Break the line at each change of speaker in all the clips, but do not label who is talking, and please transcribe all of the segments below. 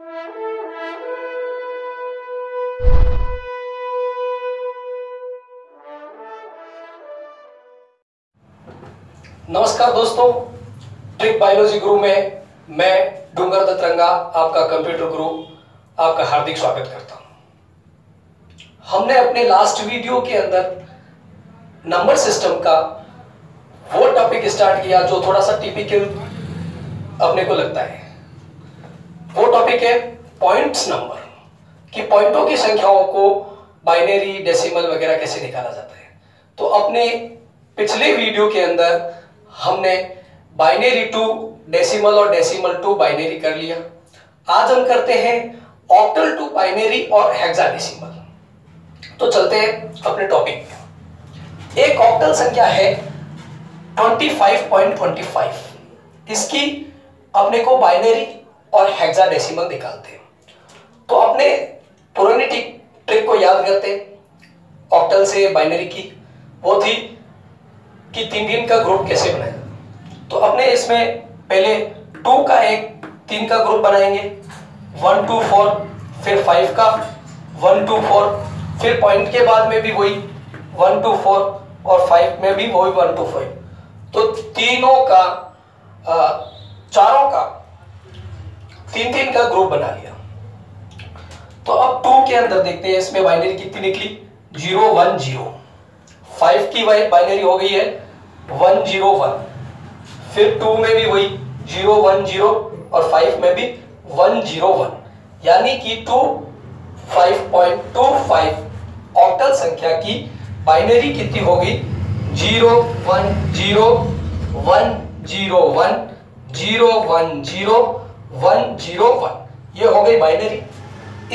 नमस्कार दोस्तों trick biology गुरु में मैं डूंगर दत्तरंगा आपका कंप्यूटर गुरु आपका हार्दिक स्वागत करता हूँ। हमने अपने लास्ट वीडियो के अंदर नंबर सिस्टम का वो टॉपिक स्टार्ट किया जो थोड़ा सा टिपिकल अपने को लगता है। टॉपिक है पॉइंट्स नंबर कि पॉइंटों की संख्याओं को बाइनरी डेसिमल वगैरह कैसे निकाला जाता है। तो अपने पिछले वीडियो के अंदर हमने बाइनरी टू डेसिमल और डेसिमल टू बाइनरी कर लिया। आज हम करते हैं ऑक्टल टू बाइनरी और हेक्साडेसिमल तो चलते हैं अपने टॉपिक एक ऑक्टल संख्या है 25.25 इसकी अपने को बाइनरी और हेक्साडेसिमल निकालते हैं। तो अपने पुरानी ट्रिक को याद करते ऑक्टल से बाइनरी की वो थी कि तीन तीन का ग्रुप कैसे बनाए। तो अपने इसमें पहले टू का एक तीन का ग्रुप बनाएँगे। वन टू फोर फिर फाइव का। वन टू फोर फिर पॉइंट के बाद में भी वही। वन टू फोर और फाइव में भी वही वन टू फाइव तो तीनों का आ, तीन तीन का ग्रुप बना लिया। तो अब टू के अंदर देखते हैं, इसमें बाइनरी कितनी निकली? Zero one zero. फाइव की बाइनरी हो गई है वन ज़ीरो वन फिर टू में भी वही, ज़ीरो वन ज़ीरो, और फाइव में भी वन ज़ीरो वन यानी कि two five point two five octal संख्या की बाइनरी कितनी होगी zero one zero one zero one zero one zero one zero one ये हो गई बाइनरी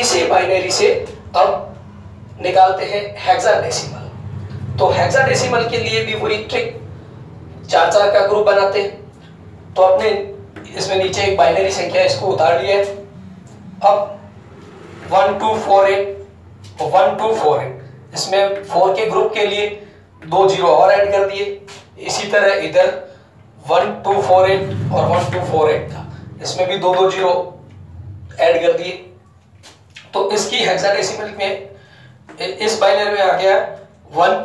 इसी बाइनरी से अब निकालते हैं हेक्साडेसिमल तो हेक्साडेसिमल के लिए भी वही ट्रिक चार चार का ग्रुप बनाते हैं। तो अपने इसमें नीचे एक बाइनरी संख्या इसको उतार लिया है। अब one two four eight one two four eight इसमें फोर के ग्रुप के लिए दो ज़ीरो और ऐड कर दिए। इसी तरह इधर वन टू फोर एट और वन टू फोर एट था। इसमें भी दो दो ज़ीरो ऐड कर दिए। तो इसकी हेक्साडेसिमल में इस बाइनरी में आ गया वन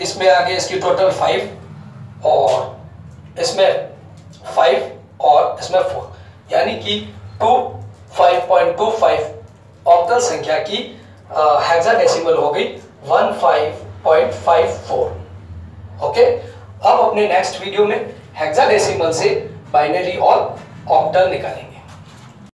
इसमें आ गया इसकी टोटल फाइव और इसमें फाइव और इसमें फोर यानी कि two five point two five octal संख्या की हेक्साडेसिमल हो गई one five point five four okay अब अपने नेक्स्ट वीडियो में हेक्साडेसिमल से बाइनरी और ऑक्टल निकालेंगे।